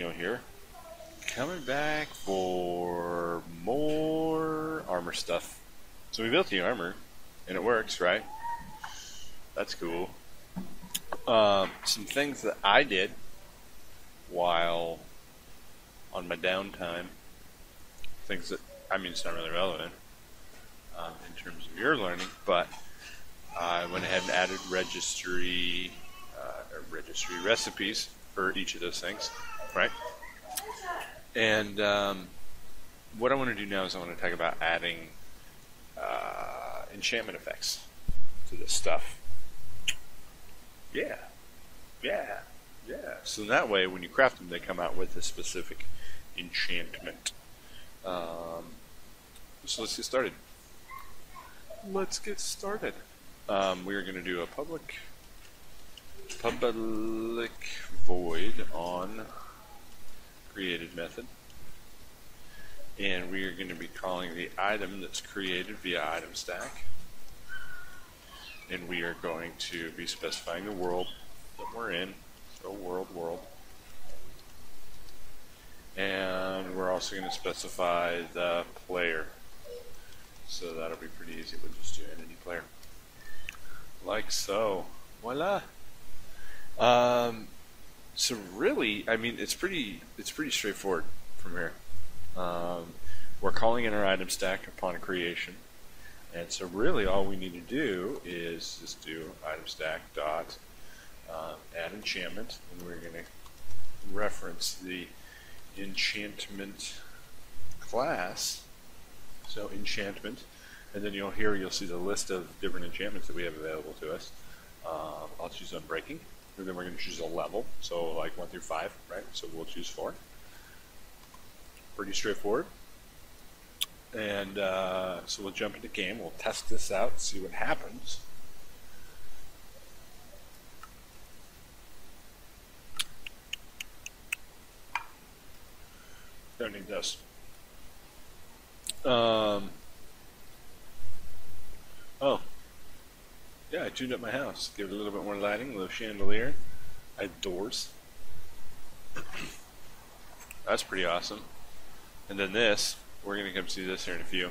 Neo here. Coming back for more armor stuff. So we built the armor, and it works, right? That's cool. Um, some things that I did while on my downtime. Things that, I mean, it's not really relevant um, in terms of your learning, but I went ahead and added registry, uh, registry recipes for each of those things, right? And um, what I want to do now is I want to talk about adding uh, enchantment effects to this stuff. Yeah, yeah, yeah. So that way, when you craft them, they come out with a specific enchantment. Um, so let's get started. Let's get started. Um, we are going to do a public public void on created method. And we are going to be calling the item that's created via item stack. And we are going to be specifying the world that we're in. So world, world. And we're also going to specify the player. So that'll be pretty easy. We'll just do entity player. Like so. Voila. Um, so really, I mean, it's pretty it's pretty straightforward from here. Um, we're calling in our item stack upon creation, and so really all we need to do is just do item stack dot uh, add enchantment, and we're going to reference the enchantment class. So enchantment, and then you'll here you'll see the list of different enchantments that we have available to us. Uh, I'll choose unbreaking then we're going to choose a level. So like 1 through 5, right? So we'll choose 4. Pretty straightforward. And uh, so we'll jump into game. We'll test this out, see what happens. Don't need this. Um, oh, yeah, I tuned up my house. Give it a little bit more lighting, a little chandelier. I have doors. That's pretty awesome. And then this, we're going to come see this here in a few.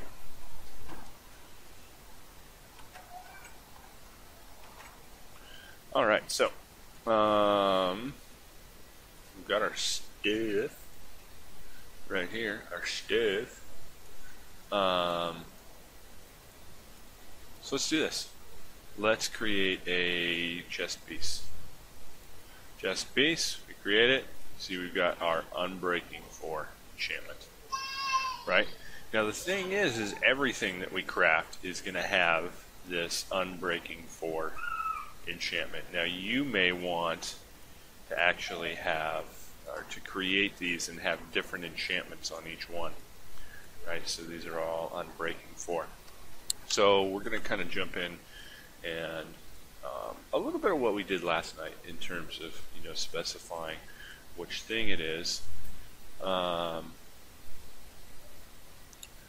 Alright, so, um, we've got our stuff right here, our stuff. Um, so let's do this let's create a chest piece. Chest piece, we create it. See, we've got our Unbreaking 4 enchantment. Right? Now, the thing is, is everything that we craft is going to have this Unbreaking 4 enchantment. Now, you may want to actually have, or to create these and have different enchantments on each one. Right? So these are all Unbreaking 4. So we're going to kind of jump in and um, a little bit of what we did last night in terms of you know specifying which thing it is. Um,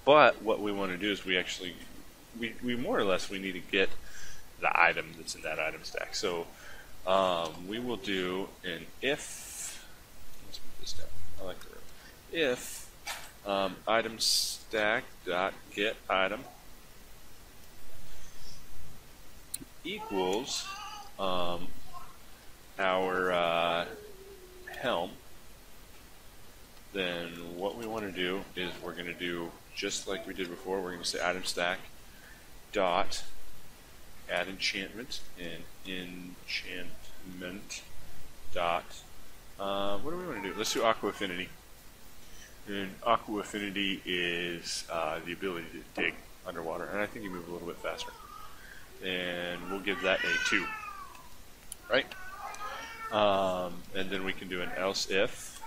but what we want to do is we actually we, we more or less we need to get the item that's in that item stack. So um, we will do an if let's put this down. I like the room. If um, item stack dot get item equals um, our uh, helm, then what we want to do is we're going to do just like we did before. We're going to say item stack dot add enchantment and enchantment dot. Uh, what do we want to do? Let's do aqua affinity. And aqua affinity is uh, the ability to dig underwater, and I think you move a little bit faster and we'll give that a 2. Right? Um, and then we can do an else if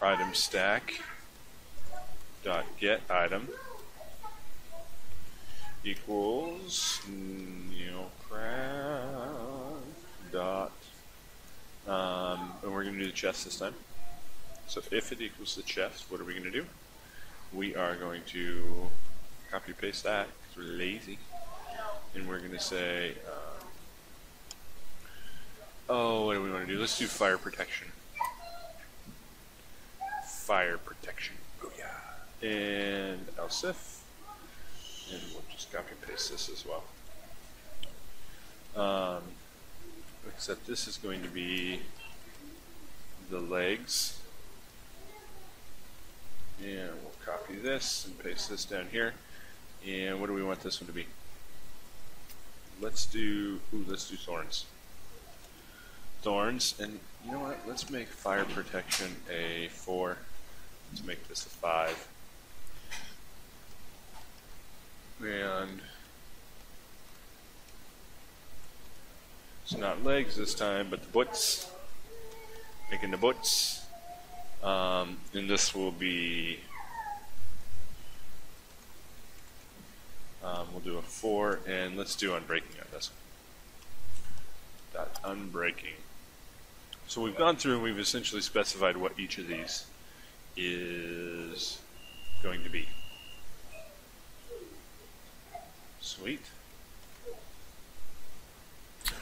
item stack dot get item equals neocraft dot um, and we're going to do the chest this time. So if it equals the chest, what are we going to do? We are going to copy paste that because we're lazy. And we're going to say Oh, what do we want to do? Let's do fire protection. Fire protection. Booyah. And Elsif. And we'll just copy paste this as well. Um, except this is going to be the legs. And we'll copy this and paste this down here. And what do we want this one to be? Let's do, ooh, let's do thorns. Thorns, and you know what? Let's make fire protection a 4. Let's make this a 5. And it's not legs this time, but the butts. Making the butts. Um, and this will be A 4, and let's do unbreaking on this. Dot unbreaking. So we've gone through and we've essentially specified what each of these is going to be. Sweet.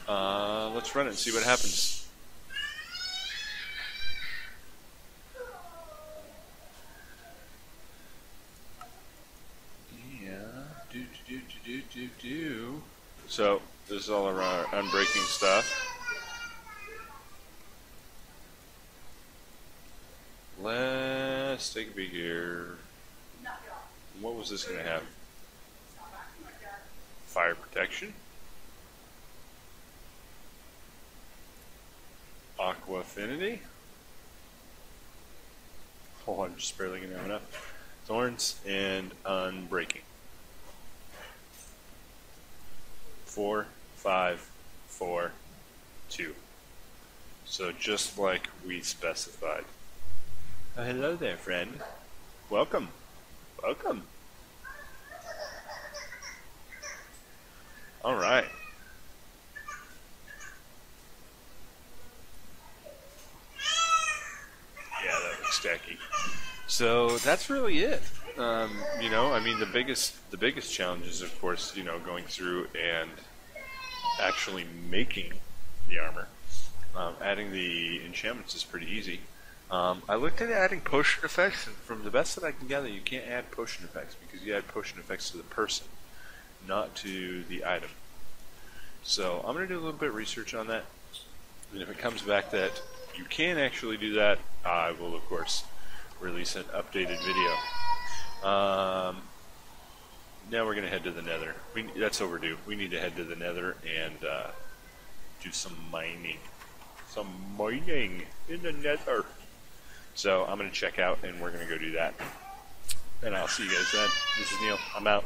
Uh, let's run it and see what happens. Do, do. So, this is all around unbreaking stuff. Let's take a peek here. What was this going to have? Fire protection. Aqua affinity. Oh, I'm just barely going to have enough. Thorns and unbreaking. Four, five, four, two. So just like we specified. Uh, hello there, friend. Welcome. Welcome. All right. Yeah, that looks stacky. So that's really it. Um, you know, I mean, the biggest the biggest challenge is, of course, you know, going through and actually making the armor. Um, adding the enchantments is pretty easy. Um, I looked at adding potion effects, and from the best that I can gather, you can't add potion effects because you add potion effects to the person, not to the item. So I'm going to do a little bit of research on that, and if it comes back that you can actually do that, I will, of course, release an updated video. Um, now we're going to head to the nether. We, that's overdue. We need to head to the nether and uh, do some mining. Some mining in the nether. So I'm going to check out and we're going to go do that. And I'll see you guys then. This is Neale. I'm out.